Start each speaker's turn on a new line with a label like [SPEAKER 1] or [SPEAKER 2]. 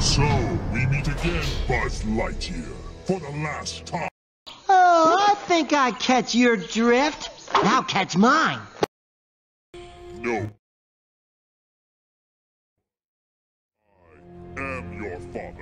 [SPEAKER 1] So, we meet again, Buzz Lightyear, for the last time.
[SPEAKER 2] Oh, I think I catch your drift. Now catch mine.
[SPEAKER 1] No. I am your father.